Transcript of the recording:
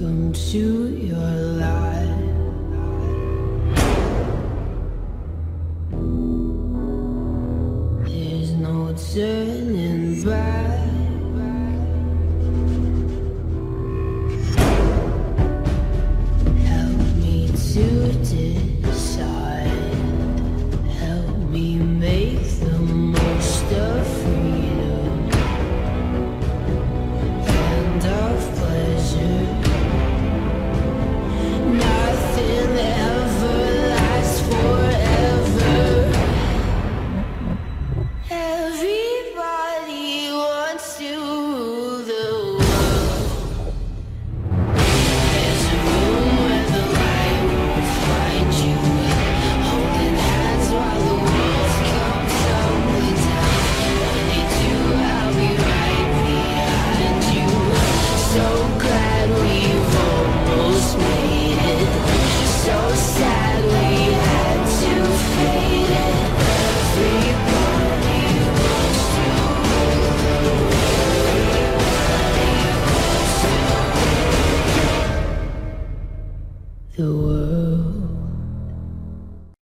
Welcome to your life. There's no turning back. the world.